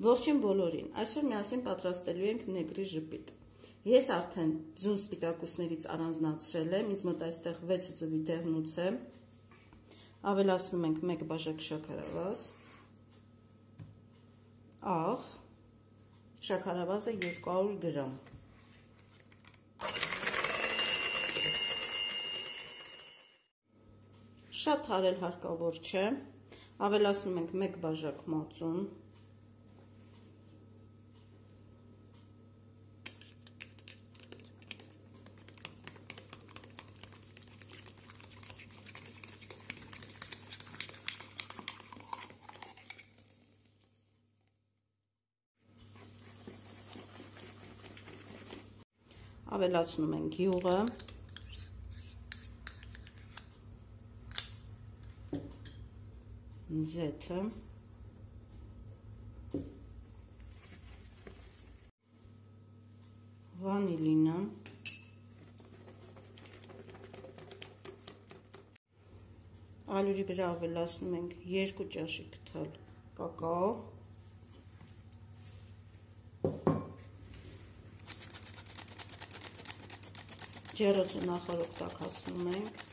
Ողջույն բոլորին։ Այսօր միասին պատրաստելու ենք նեգրի ժպիտ։ Ես արդեն ձուն սպիտակուցներից առանձնացրել եմ, ինձ մոտ այստեղ 6 ձվի դեղնուց է։ Ավելացնում ենք 1 բաժակ շաքարավազ։ Աղ։ Շաքարավազը 200 գրամ։ Շատ հարել հարկավոր չէ։ Ավելացնում ենք 1 բաժակ մածուն, ավելացնում ենք յուղը, ձեթը, վանիլինը, ալյուրի վրա ավելացնում ենք երկու ճաշի կթալ կակao, ջերոցը նախորդ տակացնում ենք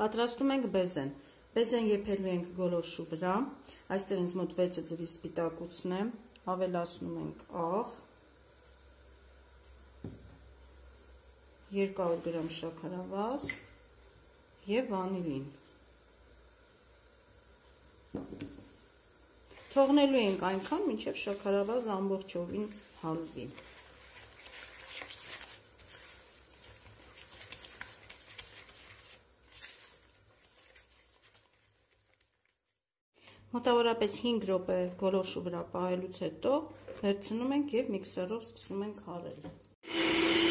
Պատրաստում ենք բեզեն։ Բեզեն եփելու ենք գոլորշու վրա։ Այստեղ ինձ մոտ 6 ձվի սպիտակուցն է։ Ավելացնում ենք աղ, 200 գրամ շաքարավազ եւ վանիլին։ Թողնելու ենք այնքան, մինչև շաքարավազը ամբողջովին հալվի։ Մոտավորապես 5 րոպե գոլորշու վրա պահելուց հետո վերցնում ենք եւ միքսերով սկսում ենք հարել։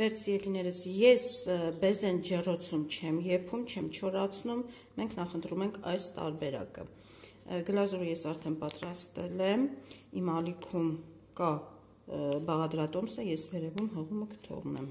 Վերցիելիներս ես բեզեն ջեռոցում չեմ եփում, չեմ չորացնում, մենք նախընտրում ենք այս տարբերակը։ Գլազուրը ես արդեն պատրաստել եմ, իմ ալիքում կա բաղադրատոմսը, ես վերևում հողումը կթողնեմ։